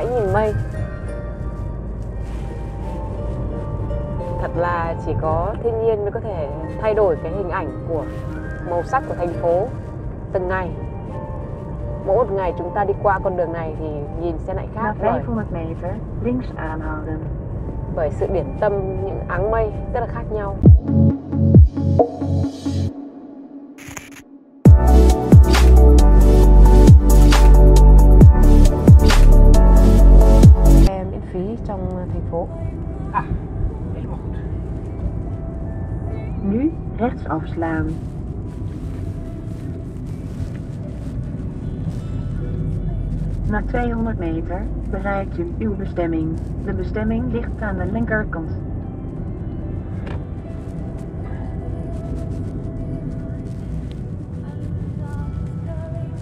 hãy nhìn mây. Thật là chỉ có thiên nhiên mới có thể thay đổi cái hình ảnh của màu sắc của thành phố từng ngày. Mỗi một ngày chúng ta đi qua con đường này thì nhìn sẽ lại khác bởi 500 meter links aanhouden. bởi sự điển tâm những áng mây rất là khác nhau afslaan. Na 200 meter bereikt u uw bestemming. De bestemming ligt aan de linkerkant.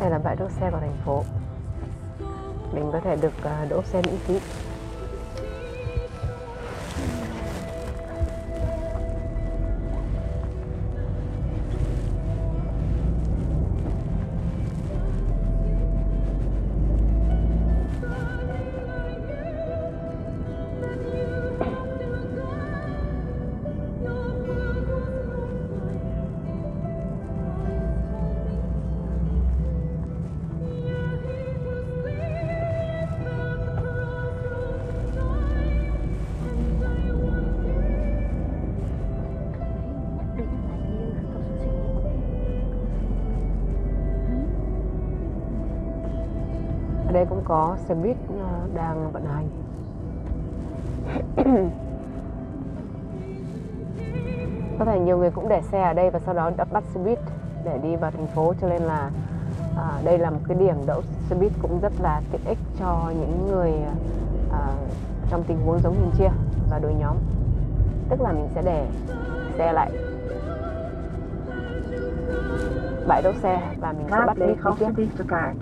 đây là bãi đỗ xe của thành phố mình có thể được đỗ xe miễn phí cũng có xe buýt à, đang vận hành. Có thể nhiều người cũng để xe ở đây và sau đó đắp bắt xe buýt để đi vào thành phố cho nên là à, đây là một cái điểm đậu xe buýt cũng rất là tiện ích cho những người à, trong tình huống giống mình chia và đội nhóm. Tức là mình sẽ để xe lại. Bãi đỗ xe và mình sẽ bắt đi Raadpleeg tiếp alsjeblieft de kaart.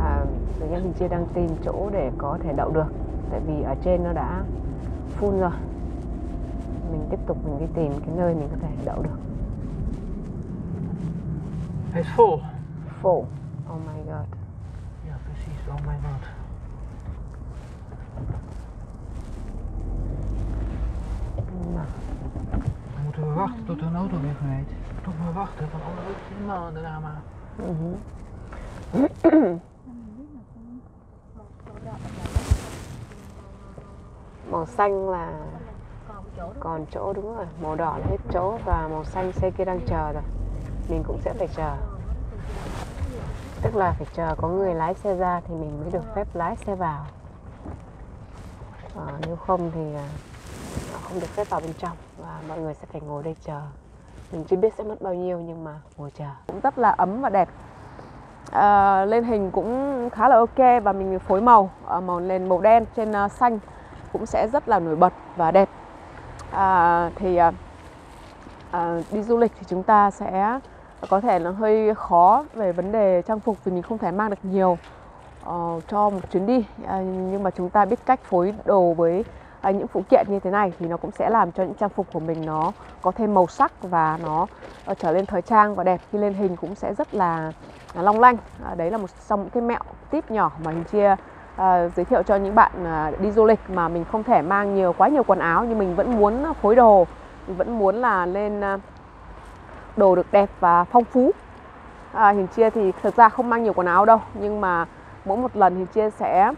à, người dân mình chia đang tìm chỗ để có thể đậu được tại vì ở trên nó đã full rồi mình tiếp tục mình đi tìm cái nơi mình có thể đậu được is vol. full oh my god Ja, precies. Oh my god. Nou, Dan moeten we wachten tot een auto wegrijdt. Toch maar wachten, van wordt het helemaal een drama. Màu xanh là còn chỗ đúng rồi màu đỏ là hết chỗ và màu xanh xe kia đang chờ rồi. Mình cũng sẽ phải chờ. Tức là phải chờ có người lái xe ra thì mình mới được phép lái xe vào. À, nếu không thì ờ, không được phép vào bên trong và mọi người sẽ phải ngồi đây chờ. Mình chưa biết sẽ mất bao nhiêu nhưng mà ngồi chờ. Cũng rất là ấm và đẹp. À, lên hình cũng khá là ok và mình phối màu à, màu nền màu đen trên xanh cũng sẽ rất là nổi bật và đẹp. À, thì à, à, đi du lịch thì chúng ta sẽ có thể là hơi khó về vấn đề trang phục vì mình không thể mang được nhiều uh, cho một chuyến đi. À, nhưng mà chúng ta biết cách phối đồ với à, những phụ kiện như thế này thì nó cũng sẽ làm cho những trang phục của mình nó có thêm màu sắc và nó uh, trở lên thời trang và đẹp. Khi lên hình cũng sẽ rất là, là long lanh. À, đấy là một trong những cái mẹo tip nhỏ mà hình chia à, giới thiệu cho những bạn à, đi du lịch mà mình không thể mang nhiều quá nhiều quần áo nhưng mình vẫn muốn phối đồ. Mình vẫn muốn là lên à, đồ được đẹp và phong phú. À, hình chia thì thực ra không mang nhiều quần áo đâu nhưng mà mỗi một lần hình chia sẽ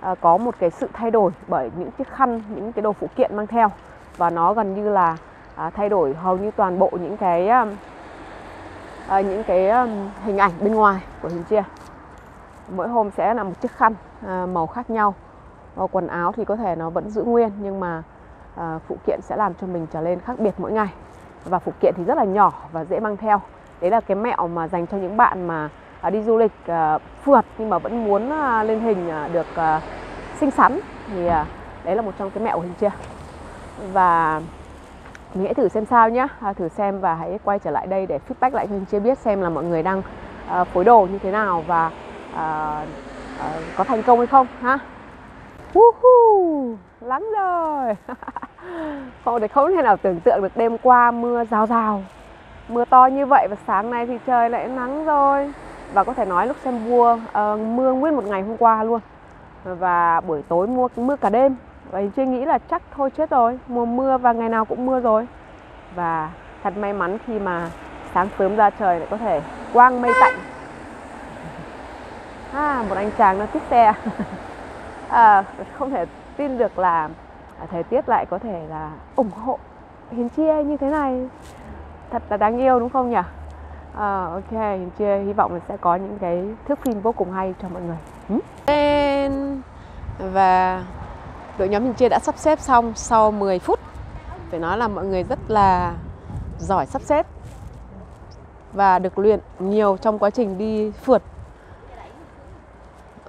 à, có một cái sự thay đổi bởi những chiếc khăn những cái đồ phụ kiện mang theo. Và nó gần như là à, thay đổi hầu như toàn bộ những cái à, à những cái um, hình ảnh bên ngoài của hình chia. Mỗi hôm sẽ là một chiếc khăn. À, màu khác nhau. Và quần áo thì có thể nó vẫn giữ nguyên nhưng mà à, phụ kiện sẽ làm cho mình trở lên khác biệt mỗi ngày. Và phụ kiện thì rất là nhỏ và dễ mang theo. Đấy là cái mẹo mà dành cho những bạn mà à, đi du lịch phượt nhưng mà vẫn muốn lên hình được xinh xắn thì đấy là một trong cái mẹo của hình chia. Và mình hãy thử xem sao nhé à, thử xem và hãy quay trở lại đây để feedback lại cho hình chưa biết xem là mọi người đang à, phối đồ như thế nào và à, Ờ, có thành công hay không ha? Woohoo! lắm rồi. Không để không thể nào tưởng tượng được đêm qua mưa rào rào. Mưa to như vậy và sáng nay thì trời lại nắng rồi. Và có thể nói Luxembourg uh, ờ, mưa nguyên một ngày hôm qua luôn. Và buổi tối mưa mưa cả đêm. Và chưa nghĩ là chắc thôi chết rồi. Mùa mưa và ngày nào cũng mưa rồi. Và thật may mắn khi mà sáng sớm ra trời lại có thể quang mây tạnh một anh chàng nó thích xe. À, không thể tin được là à, thời tiết lại có thể là ủng hộ hiến chia như thế này. Thật là đáng yêu đúng không nhỉ? À, ok hiến chia hy vọng là sẽ có những cái thước phim vô cùng hay cho mọi người. Ừ. Nên và đội nhóm hiến chia đã sắp xếp xong sau 10 phút. Phải nói là mọi người rất là giỏi sắp xếp và được luyện nhiều trong quá trình đi phượt.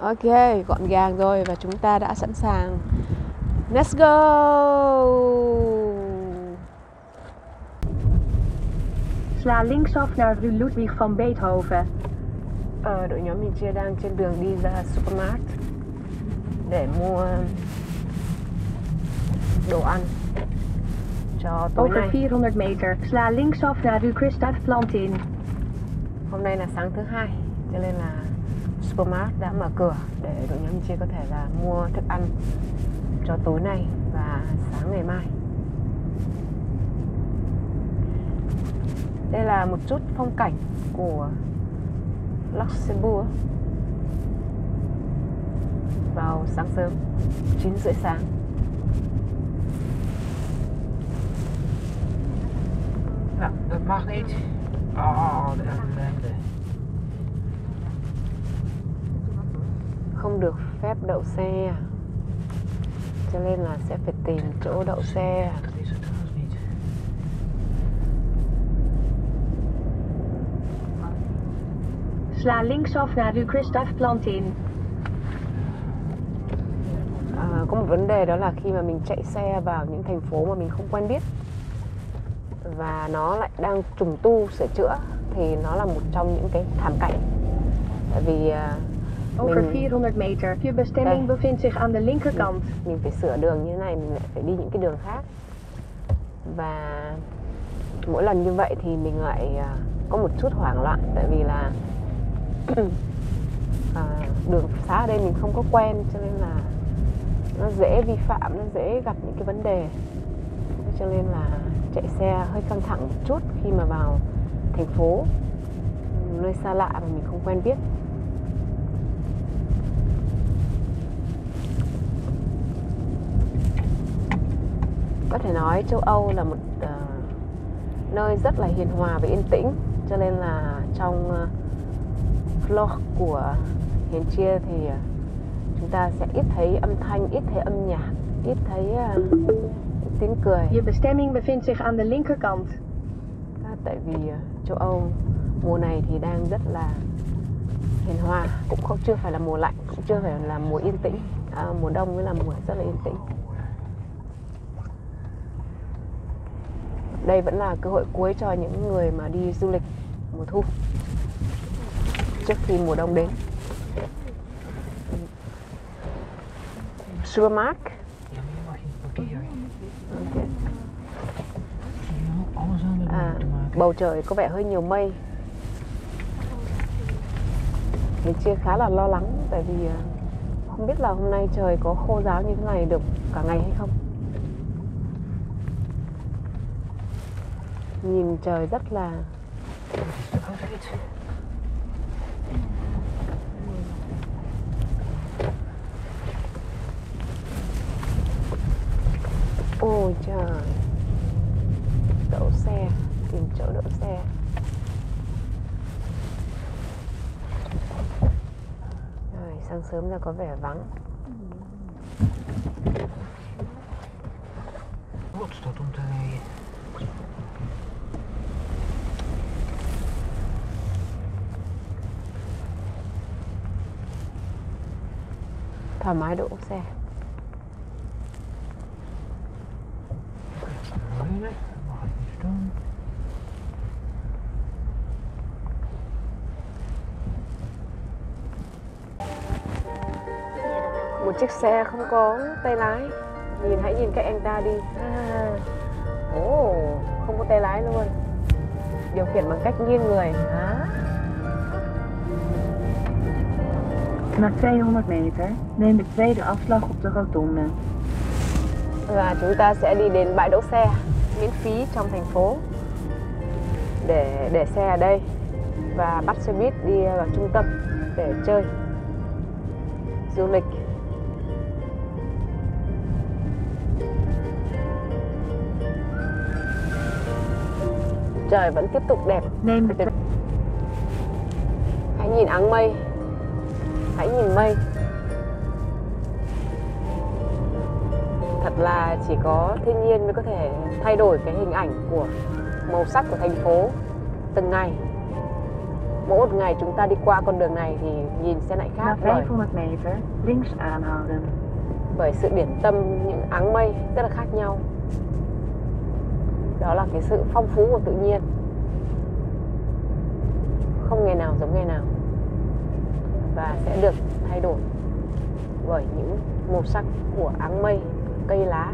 Ok, gọn gàng rồi và chúng ta đã sẵn sàng. Let's go! Sla linksaf naar Rue Ludwig van Beethoven. Ờ, đội nhóm mình chia đang trên đường đi ra supermarket để mua đồ ăn cho tối Over nay. 400 meter. Sla linksaf naar Rue Christophe Plantin. Hôm nay là sáng thứ hai, cho nên là supermarket đã mở cửa để đội nhóm chia có thể là mua thức ăn cho tối nay và sáng ngày mai. Đây là một chút phong cảnh của Luxembourg vào sáng sớm 9 rưỡi sáng. Nou, dat mag niet. Oh, de ellende. Không được phép đậu xe cho nên là sẽ phải tìm chỗ đậu xe. Sla linksaf naar Rue Christophe Plantin. à, có một vấn đề đó là khi mà mình chạy xe vào những thành phố mà mình không quen biết và nó lại đang trùng tu sửa chữa thì nó là một trong những cái thảm cảnh tại vì à, Over mình 400 meter. Je bestemming bevindt zich aan de linkerkant. mình phải sửa đường như thế này mình lại phải đi những cái đường khác. Và mỗi lần như vậy thì mình lại à, có một chút hoảng loạn tại vì là à, đường xá ở đây mình không có quen cho nên là nó dễ vi phạm nó dễ gặp những cái vấn đề. Cho nên là chạy xe hơi căng thẳng một chút khi mà vào thành phố nơi xa lạ mà mình không quen biết có thể nói châu Âu là một ờ, nơi rất là hiền hòa và yên tĩnh. Cho nên là trong ờ, vlog của Hiền Chia thì ờ, chúng ta sẽ ít thấy âm thanh, ít thấy âm nhạc, ít thấy ờ, tiếng cười. Je bestemming bevindt zich aan de linkerkant. À, tại vì ờ, châu Âu mùa này thì đang rất là hiền hòa cũng không chưa phải là mùa lạnh cũng chưa phải là mùa yên tĩnh. À, mùa đông mới là mùa rất là yên tĩnh đây vẫn là cơ hội cuối cho những người mà đi du lịch mùa thu trước khi mùa đông đến. Supermark. Ja, À, bầu trời có vẻ hơi nhiều mây. Mình chia khá là lo lắng tại vì à, không biết là hôm nay trời có khô giáo như thế này được cả ngày hay không. Nhìn trời rất là ôi trời. Đậu xe, tìm chỗ đậu xe. Rồi, sáng sớm ra có vẻ vắng. Thoải mái đỗ xe. Một chiếc xe không có tay lái. Nhìn hãy nhìn các anh ta đi. À, ồ không có tay lái luôn. Điều khiển bằng cách nghiêng người. Hả? Na 200 meter neem de tweede afslag op de rotonde. và chúng ta sẽ đi đến bãi đỗ xe miễn phí trong thành phố. Để để xe ở đây và bắt xe buýt đi vào trung tâm để chơi du lịch. Trời vẫn tiếp tục đẹp. Tuyệt- hãy nhìn áng mây hãy nhìn mây. Thật là chỉ có thiên nhiên mới có thể thay đổi cái hình ảnh của màu sắc của thành phố từng ngày. Mỗi một ngày chúng ta đi qua con đường này thì nhìn sẽ lại khác bởi 500 meter links aanhouden. bởi sự điển tâm những áng mây rất là khác nhau. Đó là cái sự phong phú của tự nhiên. Không ngày nào giống ngày nào và sẽ được thay đổi bởi những màu sắc của áng mây cây lá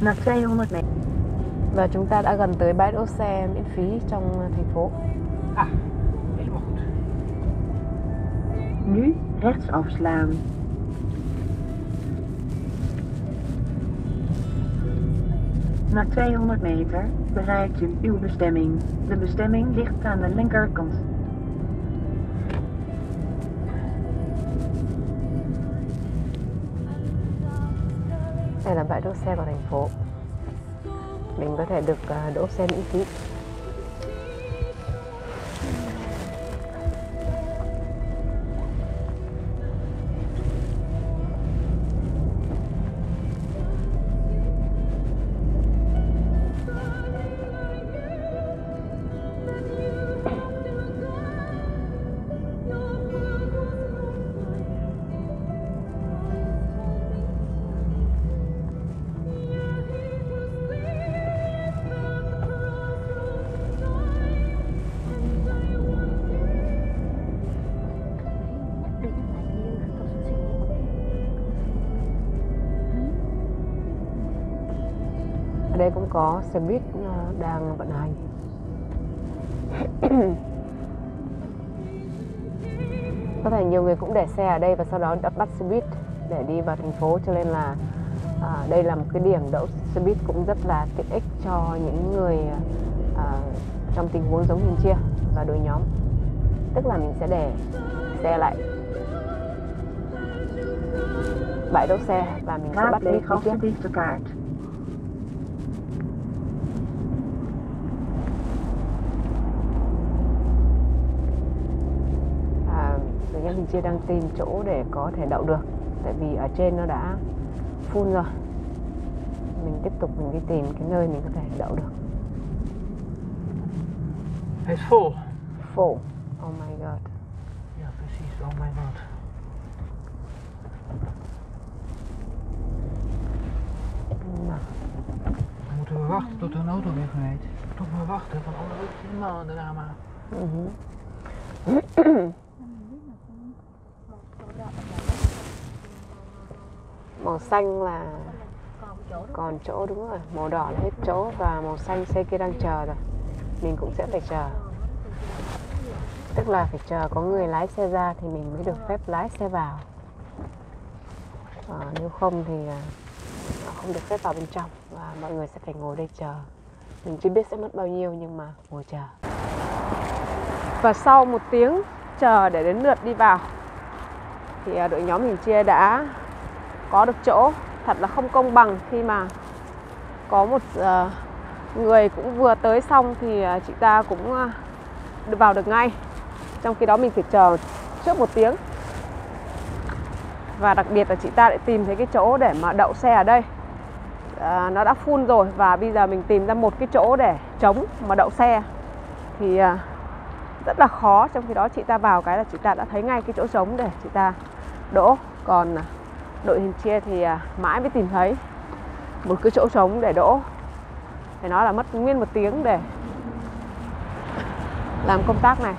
Na 200 meter. và chúng ta đã gần tới bãi đỗ xe miễn phí trong thành phố Ah. Nu rechts Na 200 meter bereikt u uw bestemming. De bestemming ligt aan de linkerkant. đây là bãi đỗ xe của thành phố mình có thể được đỗ xe miễn phí đây cũng có xe buýt ờ, đang vận hành. Có thể nhiều người cũng để xe ở đây và sau đó đã bắt xe buýt để đi vào thành phố cho nên là à, đây là một cái điểm đậu xe buýt cũng rất là tiện ích cho những người à, trong tình huống giống hình chia và đội nhóm. Tức là mình sẽ để xe lại. Bãi đỗ xe và mình sẽ bắt đi tiếp Raadpleeg alsjeblieft de kaart. à, người dân hình chia đang tìm chỗ để có thể đậu được tại vì ở trên nó đã full rồi mình tiếp tục mình đi tìm cái nơi mình có thể đậu được is vol. full oh my god Ja, precies. Oh my god. Nou, Dan moeten we wachten tot een auto wegrijdt. Toch maar wachten, want anders helemaal een drama. mhm. Màu xanh là còn chỗ đúng rồi màu đỏ là hết chỗ và màu xanh xe kia đang chờ rồi. Mình cũng sẽ phải chờ. Tức là phải chờ có người lái xe ra thì mình mới được phép lái xe vào. À, nếu không thì ờ, không được phép vào bên trong và mọi người sẽ phải ngồi đây chờ. Mình chưa biết sẽ mất bao nhiêu nhưng mà ngồi chờ. Và sau một tiếng chờ để đến lượt đi vào thì ờ, đội nhóm mình chia đã có được chỗ. Thật là không công bằng khi mà có một ờ, người cũng vừa tới xong thì ờ, chị ta cũng ờ, vào được ngay. Trong khi đó mình phải chờ trước một tiếng. Và đặc biệt là chị ta lại tìm thấy cái chỗ để mà đậu xe ở đây. À, nó đã full rồi và bây giờ mình tìm ra một cái chỗ để trống mà đậu xe. Thì à, rất là khó. Trong khi đó chị ta vào cái là chị ta đã thấy ngay cái chỗ trống để chị ta đỗ. Còn à, đội hình chia thì à, mãi mới tìm thấy một cái chỗ trống để đỗ. Phải nói là mất nguyên một tiếng để làm công tác này.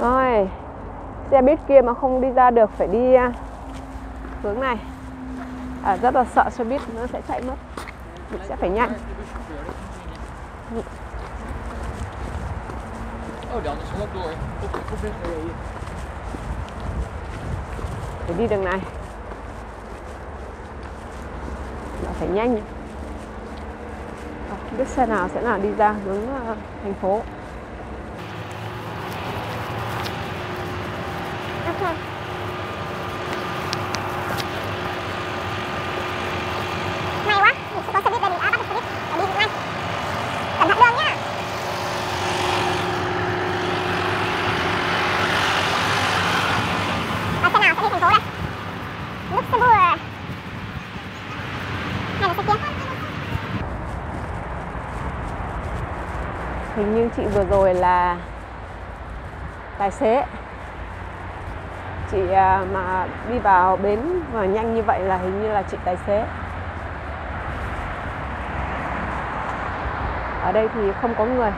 Rồi Xe buýt kia mà không đi ra được phải đi à, hướng này. À, Rất là sợ xe buýt nó sẽ chạy mất mình sẽ phải nhanh. Phải đi đường này. Nó phải nhanh. Không biết xe nào sẽ nào đi ra hướng ờ, thành phố. F2 chị vừa rồi là tài xế. Chị à, mà đi vào bến và nhanh như vậy là hình như là chị tài xế. Ở đây thì không có người.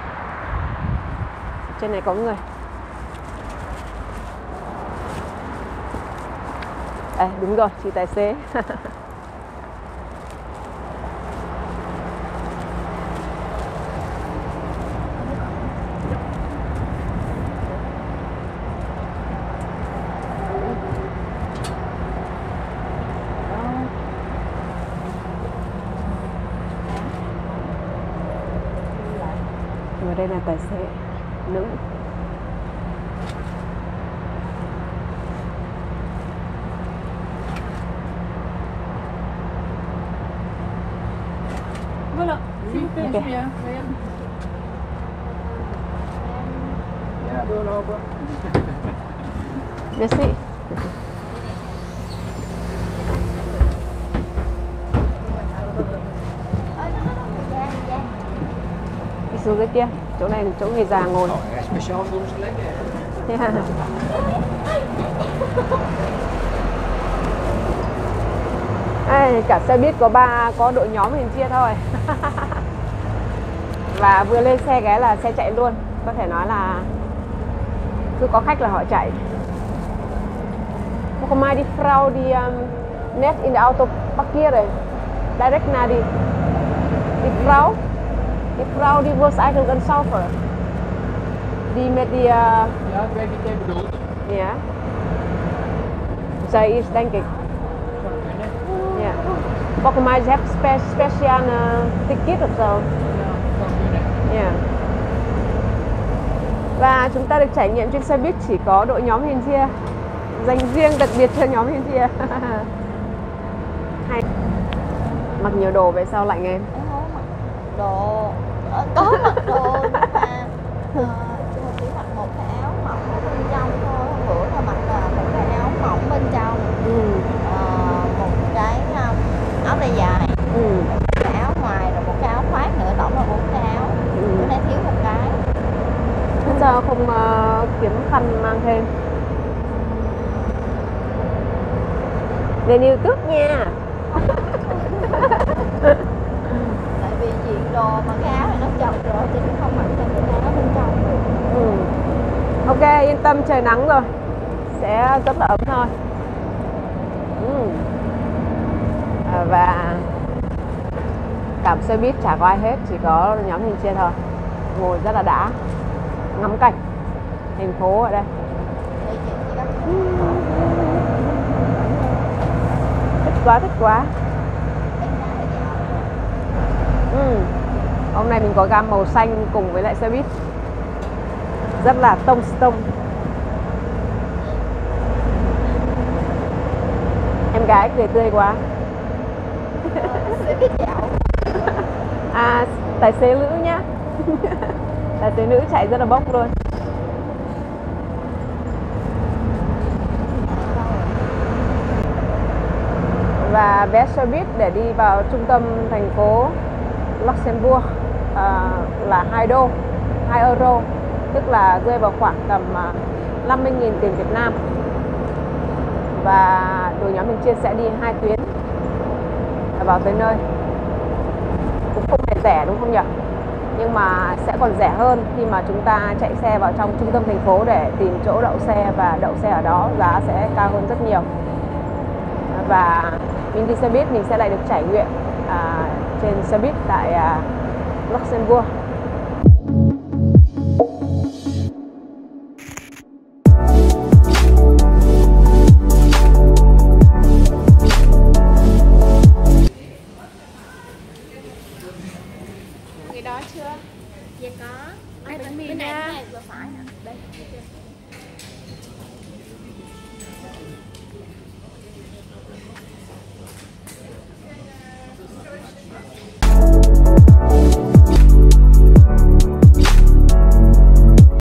Trên này có người. À, đúng rồi chị tài xế và đây là tài xế nữ Voilà. Philippe, Ok. bien. Ja, doorlopen. Merci. Đi xuống dưới kia, chỗ này là chỗ người già ngồi. Yeah. Ai, cả xe buýt có ba có đội nhóm hình chia thôi và vừa lên xe cái là xe chạy luôn có thể nói là cứ có khách là họ chạy Volgens mij die vrouw die um, net in de auto parkeerde, direct na die, die vrouw, die vrouw die was eigenlijk een saufer. Die met die, uh, Ja, ik weet wat jij bedoelt. ja. Zij is denk ik, ja. Volgens mij heeft spe speciale ticket of zo. Yeah. Và chúng ta được trải nghiệm trên xe buýt chỉ có đội nhóm hiền chia dành riêng đặc biệt cho nhóm hiền chia. Hay. Mặc nhiều đồ về sao lạnh em. em không mặc đồ ờ, có mặc đồ, nhưng mà ờ, nhưng mà chỉ mặc một cái áo mỏng ở bên trong thôi hôm bữa là mặc là một cái áo mỏng bên trong Ừ. ờ, một cái um, áo tay dài Ừ. một cái áo ngoài rồi một cái áo khoác nữa tổng là bốn cái áo Ừ. bữa nay thiếu một cái Thế sao không ờ, kiếm khăn mang thêm? Lên YouTube nha. tại vì diện đồ mà cái áo này nó chật rồi cho nên không mặc được cái áo bên trong được Ừ. Ok, yên tâm trời nắng rồi. Sẽ rất là ấm thôi. Ừ. À, và cảm xe buýt chả có ai hết, chỉ có nhóm hình chia thôi. Ngồi rất là đã. Ngắm cảnh thành phố ở đây. Thích quá, thích quá. Ừ. Hôm nay mình có gam màu xanh cùng với lại xe buýt. Rất là tông tông. Em gái cười tươi quá. À, tài xế nữ nhá là xế nữ chạy rất là bốc luôn. Và vé xe buýt để đi vào trung tâm thành phố Luxembourg à, là 2 đô, 2 euro, tức là rơi vào khoảng tầm à, 50.000 tiền Việt Nam. Và đội nhóm mình chia sẽ đi hai tuyến và vào tới nơi cũng không hề rẻ đúng không nhỉ nhưng mà sẽ còn rẻ hơn khi mà chúng ta chạy xe vào trong trung tâm thành phố để tìm chỗ đậu xe và đậu xe ở đó giá sẽ cao hơn rất nhiều. Và mình đi xe buýt mình sẽ lại được trải nghiệm à, trên xe buýt tại à, Luxembourg.